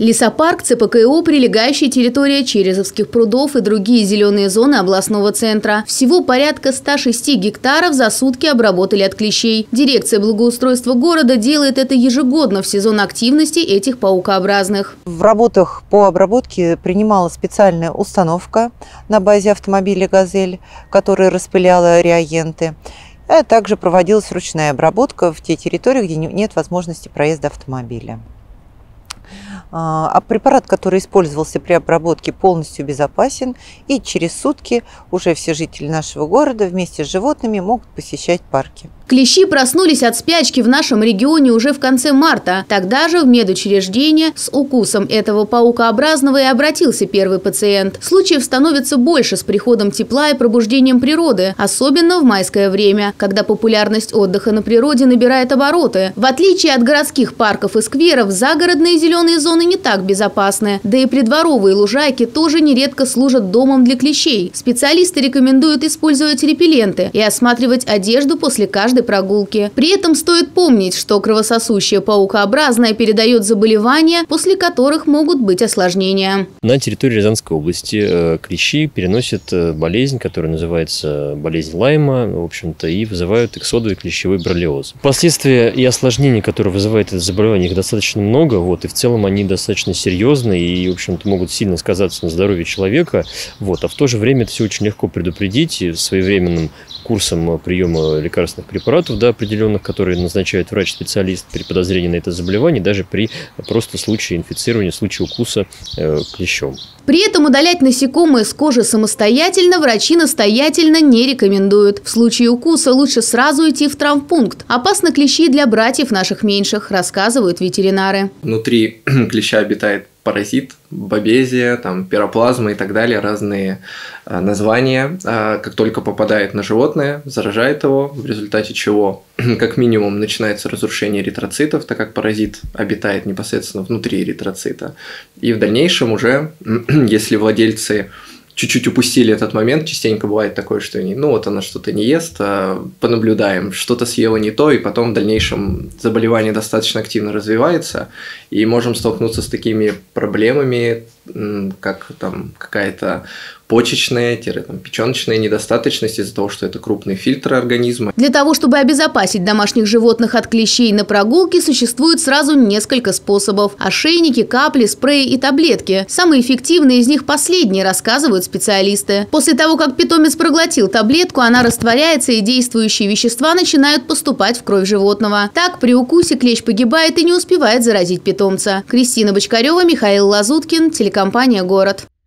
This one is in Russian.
Лесопарк, ЦПКО, прилегающая территория Черезовских прудов и другие зеленые зоны областного центра. Всего порядка 106 гектаров за сутки обработали от клещей. Дирекция благоустройства города делает это ежегодно в сезон активности этих паукообразных. В работах по обработке принимала специальная установка на базе автомобиля «Газель», которая распыляла реагенты. А также проводилась ручная обработка в те территории, где нет возможности проезда автомобиля. А, а препарат, который использовался при обработке, полностью безопасен, и через сутки уже все жители нашего города вместе с животными могут посещать парки. Клещи проснулись от спячки в нашем регионе уже в конце марта. Тогда же в медучреждение с укусом этого паукообразного и обратился первый пациент. Случаев становится больше с приходом тепла и пробуждением природы, особенно в майское время, когда популярность отдыха на природе набирает обороты. В отличие от городских парков и скверов, загородные зеленые зоны не так безопасны. Да и придворовые лужайки тоже нередко служат домом для клещей. Специалисты рекомендуют использовать репелленты и осматривать одежду после каждой каждой прогулки. При этом стоит помнить, что кровососущая паукообразная передает заболевания, после которых могут быть осложнения. На территории Рязанской области э, клещи переносят э, болезнь, которая называется болезнь Лайма, в общем-то, и вызывают эксодовый клещевой бролиоз. Последствия и осложнения, которые вызывает это заболевание, их достаточно много, вот, и в целом они достаточно серьезные и, в общем-то, могут сильно сказаться на здоровье человека, вот, а в то же время это все очень легко предупредить своевременным курсом приема лекарственных препаратов да, определенных, которые назначает врач-специалист при подозрении на это заболевание, даже при просто случае инфицирования, случае укуса э, клещом. При этом удалять насекомые с кожи самостоятельно врачи настоятельно не рекомендуют. В случае укуса лучше сразу идти в травмпункт. Опасно клещи для братьев наших меньших, рассказывают ветеринары. Внутри клеща обитает паразит, бобезия, там, пироплазма и так далее, разные а, названия. А, как только попадает на животное, заражает его, в результате чего, как минимум, начинается разрушение эритроцитов, так как паразит обитает непосредственно внутри эритроцита. И в дальнейшем уже, если владельцы чуть-чуть упустили этот момент. Частенько бывает такое, что они, ну вот она что-то не ест, а понаблюдаем, что-то съела не то, и потом в дальнейшем заболевание достаточно активно развивается, и можем столкнуться с такими проблемами, как там какая-то почечная, там, печеночная недостаточность из-за того, что это крупные фильтры организма. Для того, чтобы обезопасить домашних животных от клещей на прогулке, существует сразу несколько способов. Ошейники, капли, спреи и таблетки. Самые эффективные из них последние, рассказывают специалисты. После того, как питомец проглотил таблетку, она растворяется и действующие вещества начинают поступать в кровь животного. Так, при укусе клещ погибает и не успевает заразить питомца. Кристина Бочкарева, Михаил Лазуткин, телекомпания «Город».